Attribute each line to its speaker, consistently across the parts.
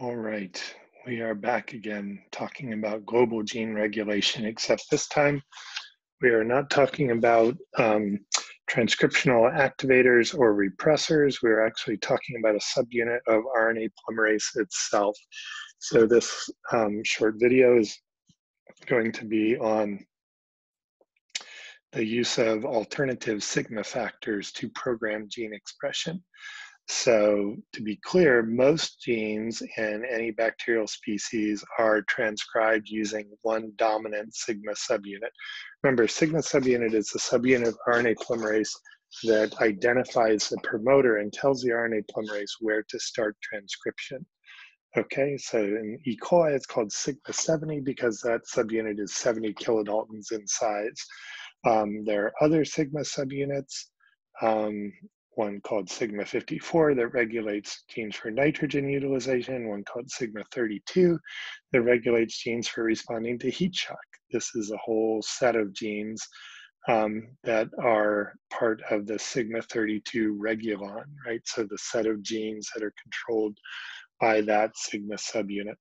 Speaker 1: All right, we are back again talking about global gene regulation, except this time we are not talking about um, transcriptional activators or repressors. We're actually talking about a subunit of RNA polymerase itself. So this um, short video is going to be on the use of alternative sigma factors to program gene expression. So to be clear, most genes in any bacterial species are transcribed using one dominant sigma subunit. Remember, sigma subunit is the subunit of RNA polymerase that identifies the promoter and tells the RNA polymerase where to start transcription. Okay, so in E. coli, it's called sigma 70 because that subunit is 70 kilodaltons in size. Um, there are other sigma subunits. Um, one called Sigma 54 that regulates genes for nitrogen utilization, one called Sigma 32 that regulates genes for responding to heat shock. This is a whole set of genes um, that are part of the Sigma 32 regulon, right? So the set of genes that are controlled by that Sigma subunit.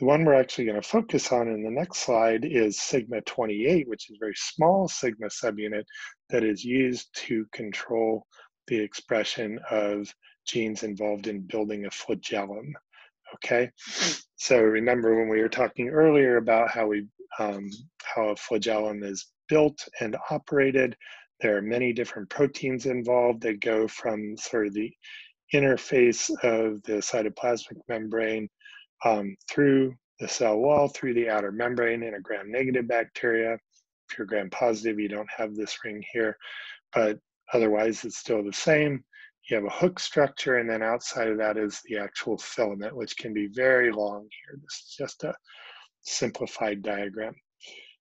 Speaker 1: The one we're actually going to focus on in the next slide is Sigma 28, which is a very small Sigma subunit that is used to control the expression of genes involved in building a flagellum. Okay, so remember when we were talking earlier about how we um, how a flagellum is built and operated. There are many different proteins involved that go from sort of the interface of the cytoplasmic membrane um, through the cell wall, through the outer membrane in a gram-negative bacteria. If you're gram-positive, you don't have this ring here, but Otherwise, it's still the same. You have a hook structure, and then outside of that is the actual filament, which can be very long here. This is just a simplified diagram.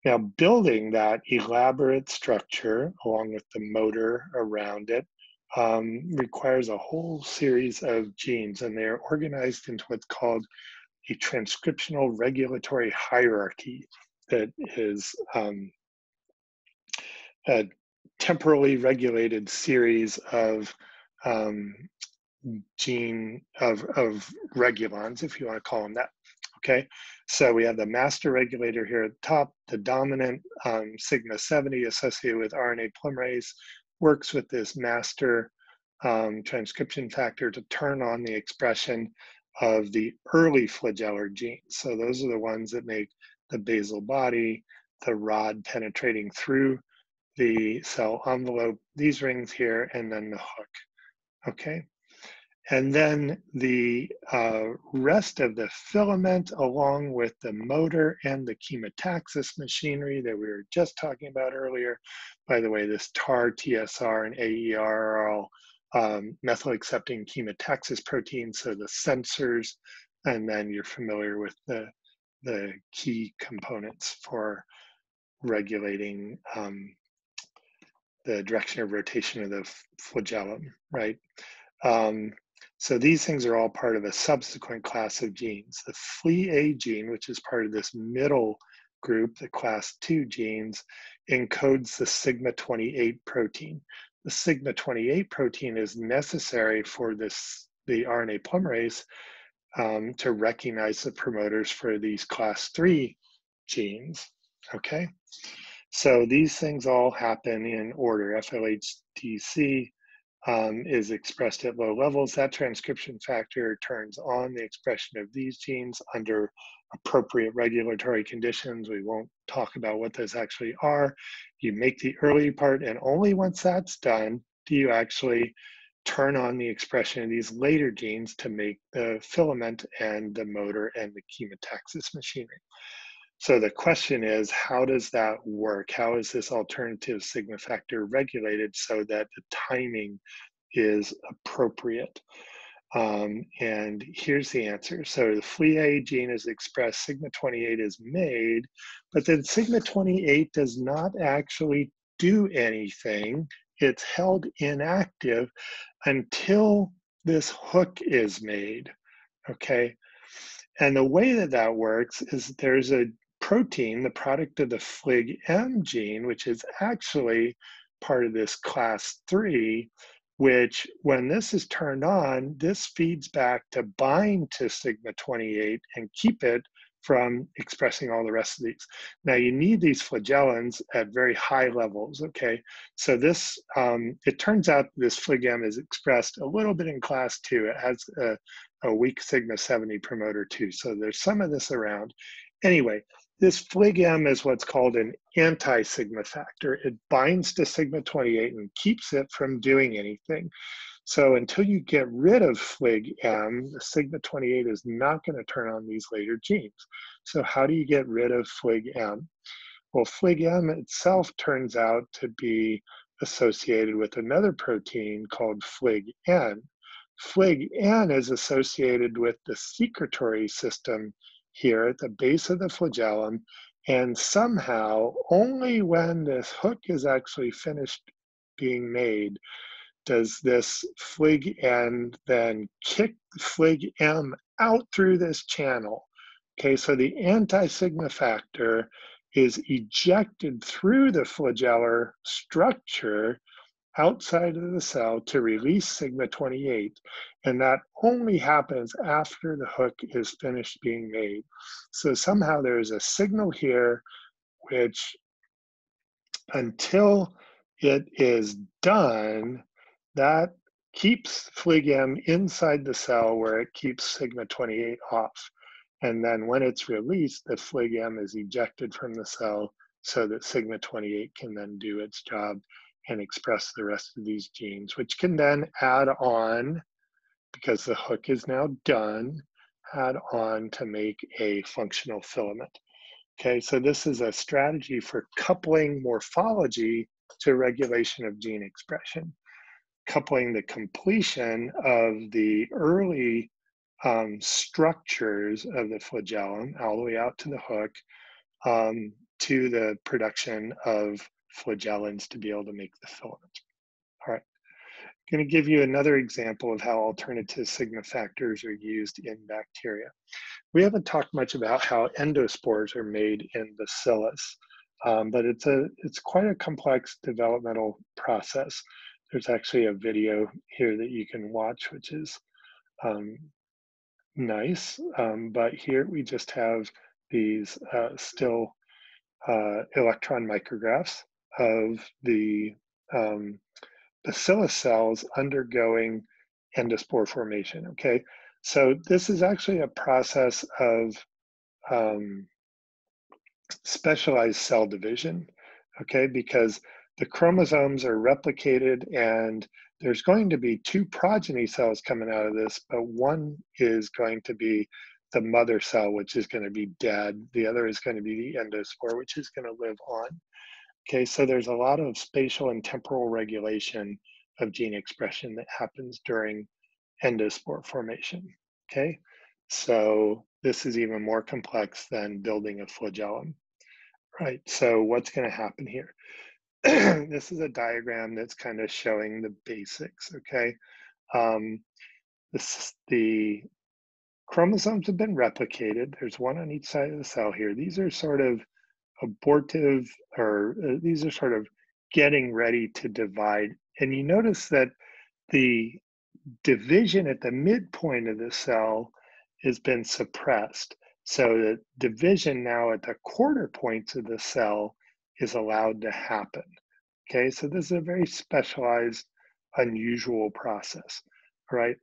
Speaker 1: Now, building that elaborate structure along with the motor around it um, requires a whole series of genes, and they're organized into what's called a transcriptional regulatory hierarchy that is um, temporally regulated series of um, gene of, of regulons, if you want to call them that. Okay, so we have the master regulator here at the top, the dominant um, sigma 70 associated with RNA polymerase works with this master um, transcription factor to turn on the expression of the early flagellar genes. So those are the ones that make the basal body, the rod penetrating through the cell envelope, these rings here, and then the hook, okay? And then the uh, rest of the filament along with the motor and the chemotaxis machinery that we were just talking about earlier. By the way, this TAR, TSR, and AER are all um, methyl accepting chemotaxis proteins, so the sensors, and then you're familiar with the, the key components for regulating um, the direction of rotation of the flagellum, right? Um, so these things are all part of a subsequent class of genes. The fliA gene, which is part of this middle group, the class two genes, encodes the sigma 28 protein. The sigma 28 protein is necessary for this the RNA polymerase um, to recognize the promoters for these class three genes, okay? So these things all happen in order. FlhDC um, is expressed at low levels. That transcription factor turns on the expression of these genes under appropriate regulatory conditions. We won't talk about what those actually are. You make the early part, and only once that's done do you actually turn on the expression of these later genes to make the filament and the motor and the chemotaxis machinery. So the question is, how does that work? How is this alternative sigma factor regulated so that the timing is appropriate? Um, and here's the answer. So the fliA gene is expressed, sigma 28 is made, but then sigma 28 does not actually do anything. It's held inactive until this hook is made, okay? And the way that that works is there's a protein, the product of the flgM gene, which is actually part of this class three, which when this is turned on, this feeds back to bind to sigma 28 and keep it from expressing all the rest of these. Now you need these flagellins at very high levels, okay? So this, um, it turns out this FlgM is expressed a little bit in class two. It has a, a weak sigma 70 promoter too. So there's some of this around. Anyway, this FlgM is what's called an anti-sigma factor. It binds to sigma 28 and keeps it from doing anything. So until you get rid of FlgM, sigma 28 is not going to turn on these later genes. So how do you get rid of FlgM? Well, FlgM itself turns out to be associated with another protein called FlgN. FlgN is associated with the secretory system here at the base of the flagellum. And somehow, only when this hook is actually finished being made, does this FlgN then kick FlgM out through this channel. Okay, so the anti-sigma factor is ejected through the flagellar structure outside of the cell to release sigma 28 and that only happens after the hook is finished being made. So somehow there's a signal here which until it is done that keeps FlgM inside the cell where it keeps sigma 28 off. And then when it's released the FlgM is ejected from the cell so that sigma 28 can then do its job and express the rest of these genes, which can then add on, because the hook is now done, add on to make a functional filament. Okay, so this is a strategy for coupling morphology to regulation of gene expression, coupling the completion of the early um, structures of the flagellum all the way out to the hook um, to the production of flagellins to be able to make the filament. All right, I'm going to give you another example of how alternative sigma factors are used in bacteria. We haven't talked much about how endospores are made in bacillus, um, but it's a it's quite a complex developmental process. There's actually a video here that you can watch, which is um, nice. Um, but here we just have these uh, still uh, electron micrographs of the um, bacillus cells undergoing endospore formation, okay? So this is actually a process of um, specialized cell division, okay? Because the chromosomes are replicated and there's going to be two progeny cells coming out of this, but one is going to be the mother cell, which is going to be dead. The other is going to be the endospore, which is going to live on. Okay, so there's a lot of spatial and temporal regulation of gene expression that happens during endospore formation. Okay, so this is even more complex than building a flagellum. Right, so what's going to happen here? this is a diagram that's kind of showing the basics, okay? Um, this, the chromosomes have been replicated. There's one on each side of the cell here. These are sort of abortive, or uh, these are sort of getting ready to divide. And you notice that the division at the midpoint of the cell has been suppressed. So the division now at the quarter points of the cell is allowed to happen. Okay, so this is a very specialized, unusual process, right?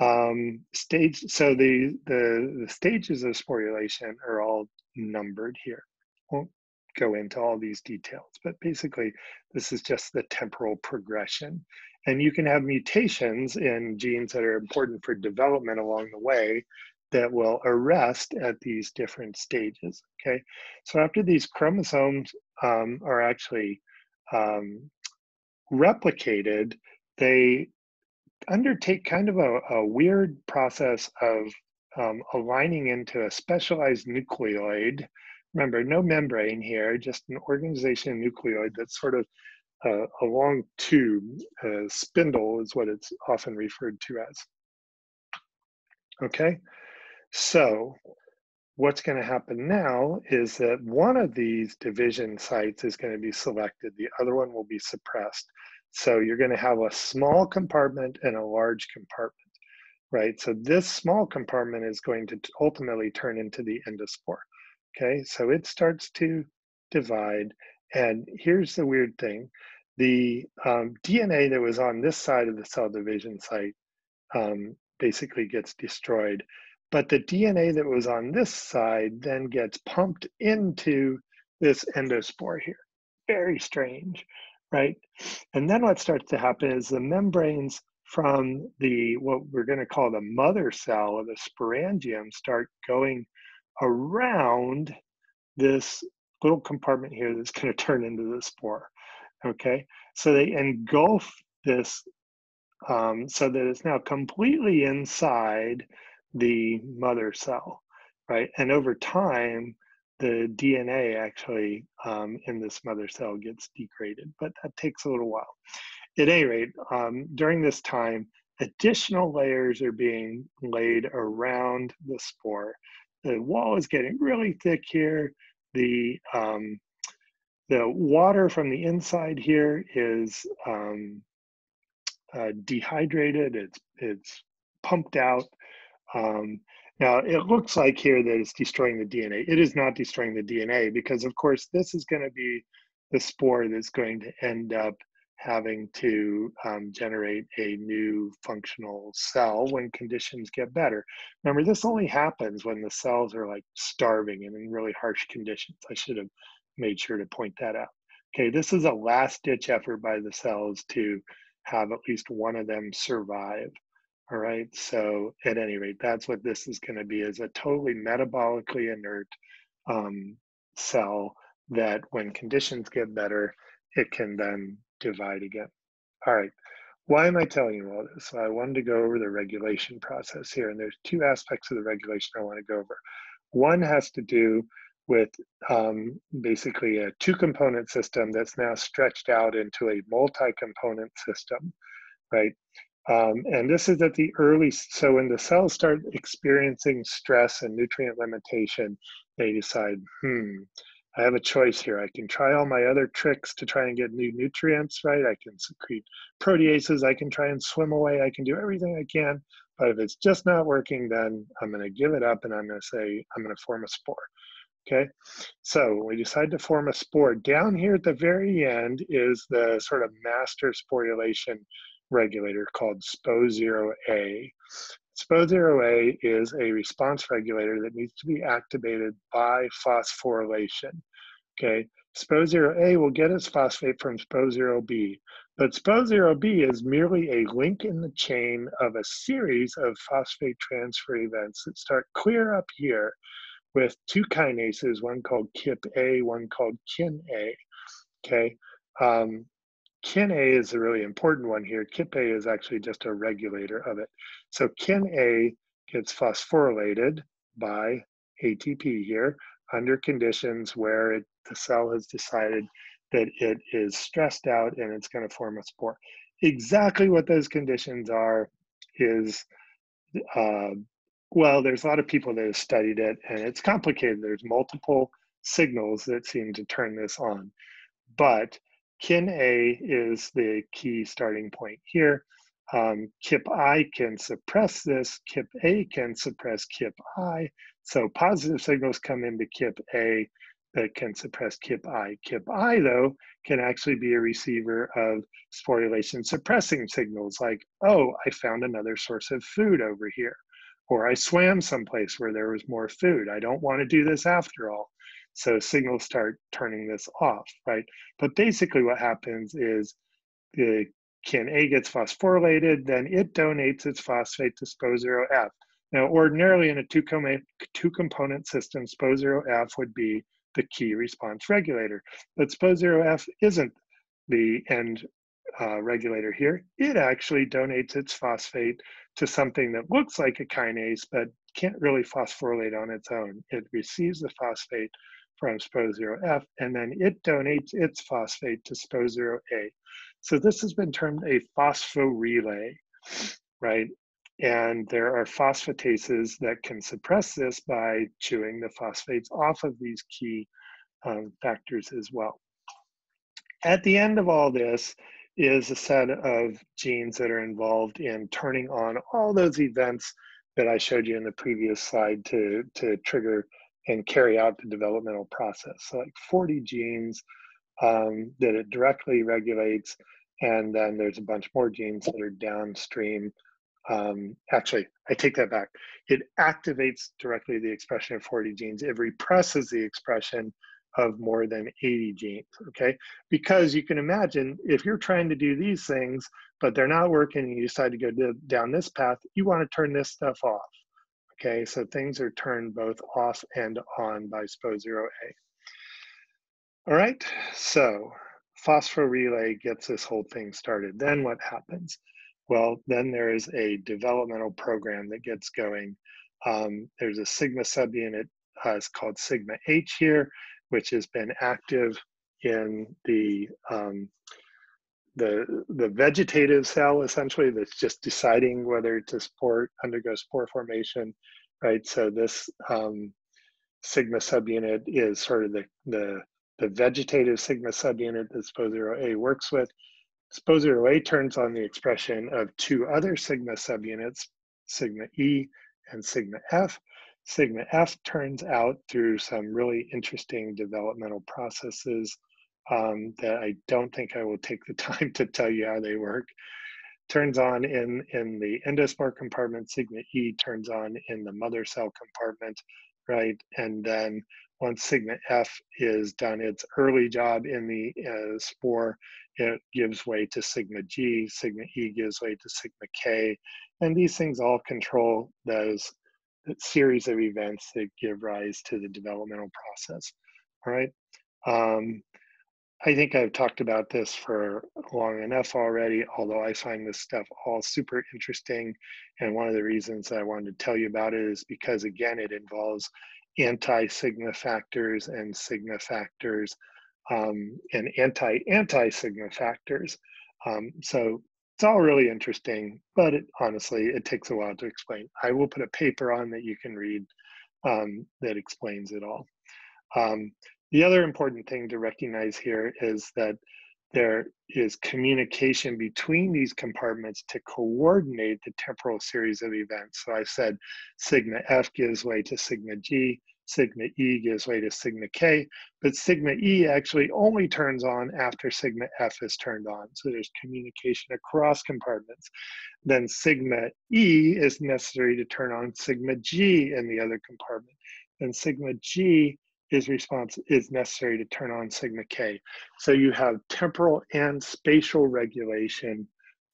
Speaker 1: Um, stage, so the, the, the stages of sporulation are all numbered here won't go into all these details, but basically, this is just the temporal progression. And you can have mutations in genes that are important for development along the way that will arrest at these different stages. Okay, so after these chromosomes um, are actually um, replicated, they undertake kind of a, a weird process of um, aligning into a specialized nucleoid remember, no membrane here, just an organization nucleoid that's sort of uh, a long tube, spindle is what it's often referred to as. Okay, so what's going to happen now is that one of these division sites is going to be selected, the other one will be suppressed. So you're going to have a small compartment and a large compartment, right? So this small compartment is going to ultimately turn into the endospore. Okay, so it starts to divide. And here's the weird thing the um, DNA that was on this side of the cell division site um, basically gets destroyed. But the DNA that was on this side then gets pumped into this endospore here. Very strange, right? And then what starts to happen is the membranes from the what we're going to call the mother cell or the sporangium start going around this little compartment here that's going to turn into the spore. Okay, so they engulf this um, so that it's now completely inside the mother cell, right? And over time, the DNA actually um, in this mother cell gets degraded, but that takes a little while. At any rate, um, during this time, additional layers are being laid around the spore. The wall is getting really thick here. The um, the water from the inside here is um, uh, dehydrated. It's it's pumped out. Um, now it looks like here that it's destroying the DNA. It is not destroying the DNA because, of course, this is going to be the spore that's going to end up having to um, generate a new functional cell when conditions get better. Remember, this only happens when the cells are like starving and in really harsh conditions. I should have made sure to point that out. Okay, this is a last ditch effort by the cells to have at least one of them survive. All right, so at any rate, that's what this is going to be is a totally metabolically inert um, cell that when conditions get better, it can then divide again. All right, why am I telling you all this? I wanted to go over the regulation process here, and there's two aspects of the regulation I want to go over. One has to do with um, basically a two component system that's now stretched out into a multi component system, right? Um, and this is at the early, so when the cells start experiencing stress and nutrient limitation, they decide, hmm, I have a choice here. I can try all my other tricks to try and get new nutrients, right? I can secrete proteases, I can try and swim away, I can do everything I can. But if it's just not working, then I'm going to give it up and I'm going to say, I'm going to form a spore. Okay, so we decide to form a spore. Down here at the very end is the sort of master sporulation regulator called SPO0A. SPO0A is a response regulator that needs to be activated by phosphorylation. Okay, SPO0A will get its phosphate from SPO0B, but SPO0B is merely a link in the chain of a series of phosphate transfer events that start clear up here with two kinases, one called KIP-A, one called KIN-A. Okay, um, KIN-A is a really important one here. KIP-A is actually just a regulator of it. So KIN-A gets phosphorylated by ATP here under conditions where it, the cell has decided that it is stressed out and it's going to form a spore. Exactly what those conditions are is uh, well, there's a lot of people that have studied it, and it's complicated. There's multiple signals that seem to turn this on. But KIN-A is the key starting point here. Um, KIP-I can suppress this, KIP-A can suppress KIP-I. So positive signals come into KIP-A that can suppress KIP-I. KIP-I, though, can actually be a receiver of sporulation suppressing signals like, oh, I found another source of food over here or I swam someplace where there was more food. I don't want to do this after all. So signals start turning this off, right? But basically what happens is the kin A gets phosphorylated, then it donates its phosphate to SPO0F. Now, ordinarily in a two, com two component system, SPO0F would be the key response regulator. But SPO0F isn't the end uh, regulator here. It actually donates its phosphate to something that looks like a kinase but can't really phosphorylate on its own. It receives the phosphate from SPO0F and then it donates its phosphate to SPO0A. So this has been termed a phosphorelay, right? And there are phosphatases that can suppress this by chewing the phosphates off of these key um, factors as well. At the end of all this, is a set of genes that are involved in turning on all those events that I showed you in the previous slide to, to trigger and carry out the developmental process. So like 40 genes um, that it directly regulates, and then there's a bunch more genes that are downstream. Um, actually, I take that back. It activates directly the expression of 40 genes. It represses the expression of more than 80 genes, okay? Because you can imagine if you're trying to do these things, but they're not working and you decide to go down this path, you wanna turn this stuff off, okay? So things are turned both off and on by SPO0A. All right, so phosphorelay gets this whole thing started. Then what happens? Well, then there is a developmental program that gets going. Um, there's a sigma subunit, uh, it's called sigma H here, which has been active in the um, the the vegetative cell essentially that's just deciding whether to spore undergo spore formation, right? So this um, sigma subunit is sort of the the the vegetative sigma subunit that SPO0A works with. SPO0A turns on the expression of two other sigma subunits, sigma E and sigma F, Sigma F turns out through some really interesting developmental processes um, that I don't think I will take the time to tell you how they work. Turns on in, in the endospore compartment, sigma E turns on in the mother cell compartment, right? And then once sigma F is done its early job in the uh, spore, it gives way to sigma G, sigma E gives way to sigma K, and these things all control those series of events that give rise to the developmental process. All right. Um, I think I've talked about this for long enough already, although I find this stuff all super interesting. And one of the reasons I wanted to tell you about it is because, again, it involves anti sigma factors and sigma factors um, and anti anti sigma factors. Um, so it's all really interesting, but it, honestly, it takes a while to explain. I will put a paper on that you can read um, that explains it all. Um, the other important thing to recognize here is that there is communication between these compartments to coordinate the temporal series of events. So I said sigma F gives way to sigma G, sigma E gives way to sigma K, but sigma E actually only turns on after sigma F is turned on. So there's communication across compartments. Then sigma E is necessary to turn on sigma G in the other compartment. And sigma G is response is necessary to turn on sigma K. So you have temporal and spatial regulation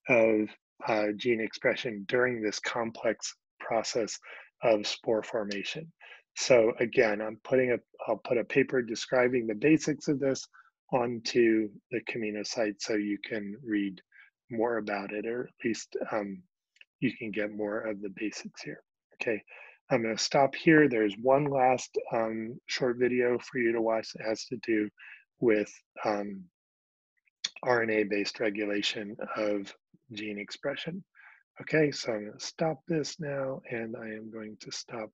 Speaker 1: of uh, gene expression during this complex process of spore formation. So again, I'm putting a, I'll put a paper describing the basics of this onto the Camino site so you can read more about it, or at least um, you can get more of the basics here. Okay, I'm gonna stop here. There's one last um, short video for you to watch that has to do with um, RNA-based regulation of gene expression. Okay, so I'm gonna stop this now and I am going to stop